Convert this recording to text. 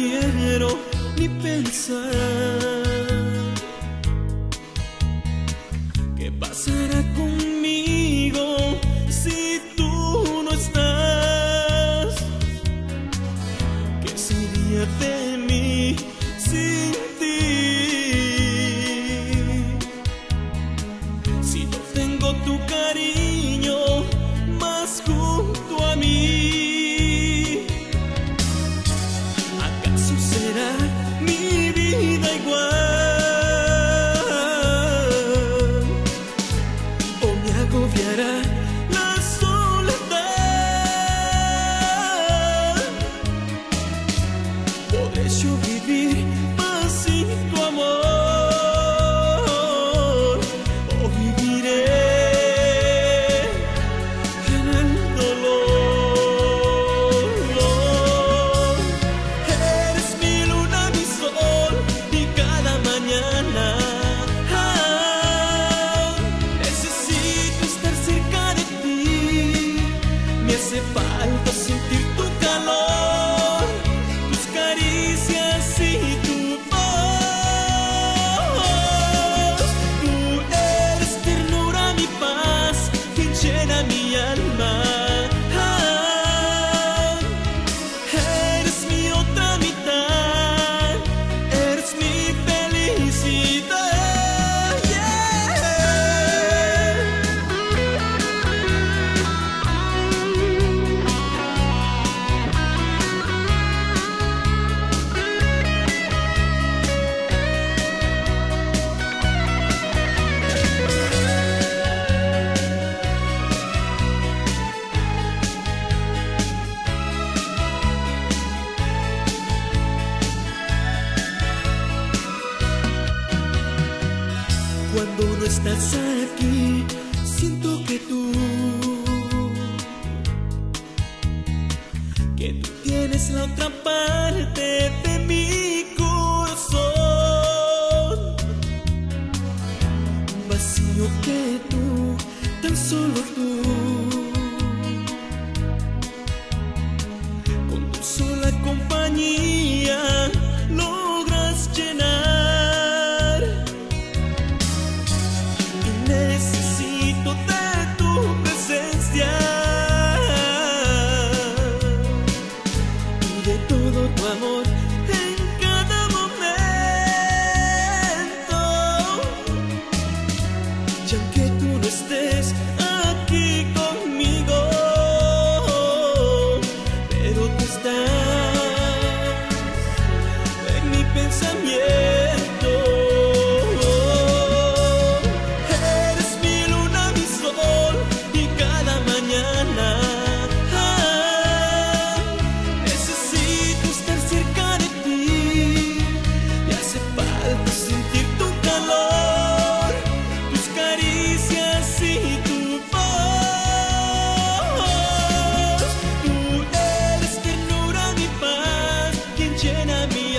quiero ni pensar. ¿Qué pasará conmigo si tú no estás? ¿Qué sería de mí si ese palco sentir no estás aquí, siento que tú, que tú tienes la otra parte. Pensamiento, eres mi luna, mi sol, y cada mañana necesito estar cerca de ti. Me hace falta sentir tu calor, tus caricias y tu valor. Tú eres ternura, mi paz, quien llena a.